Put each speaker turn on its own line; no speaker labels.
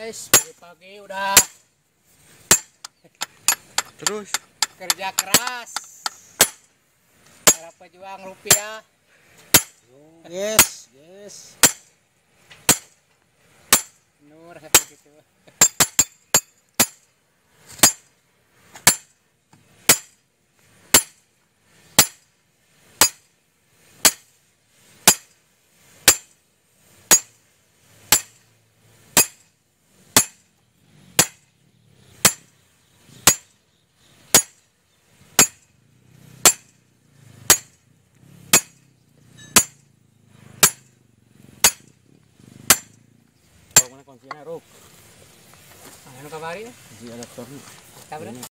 guys, pagi-pagi udah
Terus
kerja keras. Para pejuang rupiah.
Yes, yes.
Nur
contiene arroz. A
ver, no
cabaré. Sí,
a la